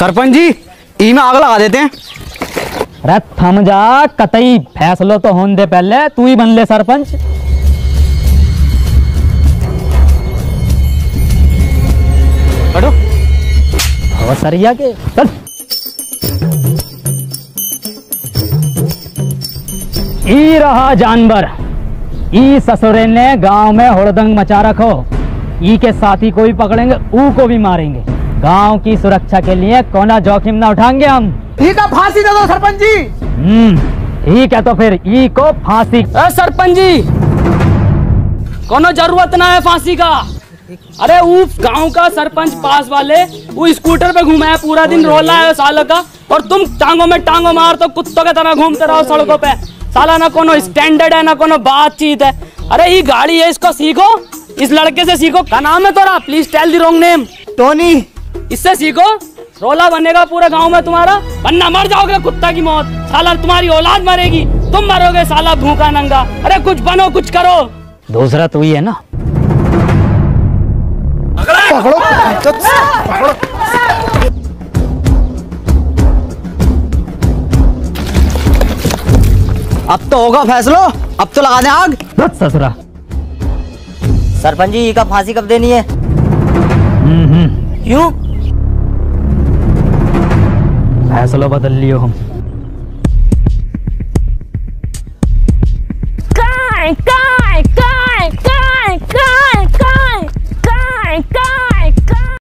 सरपंच जी ई में आग लगा देते हैं। अरे थम जा कतई फैसलो तो होने दे पहले तू ही बन ले सरपंच। हटो। और सरिया के चल। ई रहा जानवर। ई ससुरे ने गाँव में हुड़दंग मचा रखो। ई के साथी को भी पकड़ेंगे ऊ को भी मारेंगे। गाँव की सुरक्षा के लिए कोना जोखिम ना उठाएँगे हम। ठीक है फांसी दे दो सरपंच जी। हम्म ठीक है तो फिर ई को फांसी। सरपंच जी कोनो ज़रूरत ना है फांसी का। अरे वो गाँव का सरपंच पास वाले वो स्कूटर पे घूमा है पूरा दिन रोला है साल का और तुम टांगों में टांगों मार तो कुत्तों की तरह घूमते रहो सड़कों पे। साला ना कोनो स्टैंडर्ड है ना कोनो बातचीत है। अरे ये गाड़ी है इसको सीखो इस लड़के से सीखो। क्या नाम है तोरा? Please tell the wrong name Tony इससे सीखो रोला बनेगा पूरे गाँव में तुम्हारा। वरना मर जाओगे कुत्ता की मौत। साला तुम्हारी औलाद मरेगी तुम मरोगे साला भूखा नंगा। अरे कुछ बनो कुछ करो। दूसरा तू ही है ना? अब तो होगा फैसलो अब तो लगा दें आग। ससुरा। सरपंच जी का फांसी कब देनी है? हम्म हम्म। क्यों? फैसला बदल लियो हम।